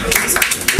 Gracias.